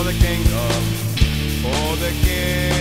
For the kingdom, for the kingdom.